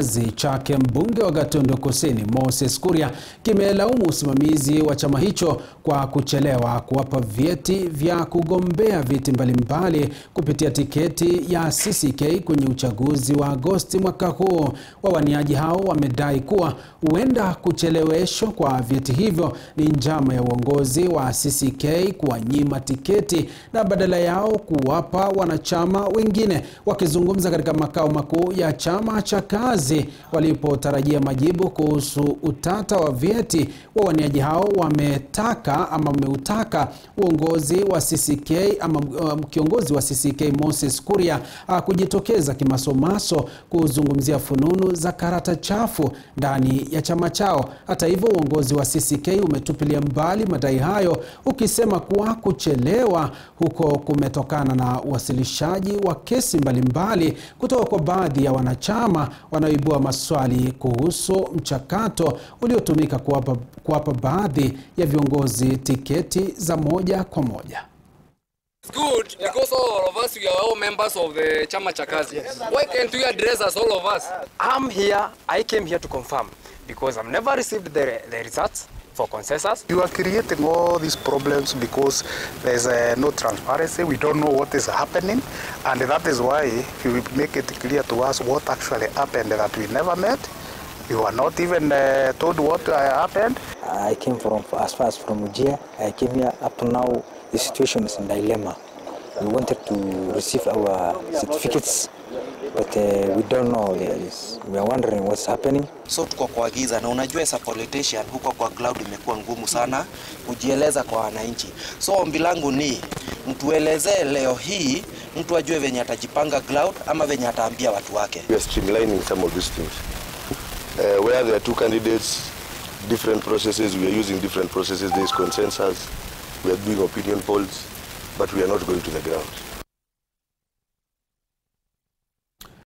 kazi chake mbunge wa Gatundu Kusini Moses Kuria kimelaumu usimamizi wa chama hicho kwa kuchelewa kuwapa vyeti vya kugombea viti mbalimbali kupitia tiketi ya CCK kwenye uchaguzi wa Agosti mwaka huu. Wawaniaji hao wamedai kuwa huenda kucheleweshwa kwa vyeti hivyo ni njama ya uongozi wa CCK kuwanyima tiketi na badala yao kuwapa wanachama wengine. Wakizungumza katika makao makuu ya chama cha kazi walipotarajia majibu kuhusu utata wa vyeti, wawaniaji hao wametaka ama wameutaka uongozi wa CCK ama um, kiongozi wa CCK Moses Kuria uh, kujitokeza kimasomaso kuzungumzia fununu za karata chafu ndani ya chama chao. Hata hivyo, uongozi wa CCK umetupilia mbali madai hayo ukisema kuwa kuchelewa huko kumetokana na uwasilishaji wa kesi mbalimbali kutoka kwa baadhi ya wanachama wanaoibua maswali kuhusu mchakato uliotumika kuwapa, kuwapa baadhi ya viongozi tiketi za moja kwa moja. It's good because all of us we are all members of the Chama cha Kazi. Why can't you address us all of us? I'm here, I came here to confirm because I've never received the, the results for consensus. You are creating all these problems because there's uh, no transparency. We don't know what is happening, and that is why you make it clear to us what actually happened that we never met. You were not even uh, told what uh, happened. I came from as far as from Ujia. I came here up to now. The situation is in dilemma. We wanted to receive our certificates, but uh, we don't know. this. We are wondering what's happening. So tuko kwa giza, na unajua as a politician huko kwa cloud imekuwa ngumu sana kujieleza kwa wananchi. So ombi langu ni mtuelezee leo hii, mtu ajue venye atajipanga cloud ama venye ataambia watu wake. We are streamlining some of these things. Uh, where there are two candidates, different processes, we are using different processes. There is consensus. We are doing opinion polls, but we are not going to the ground.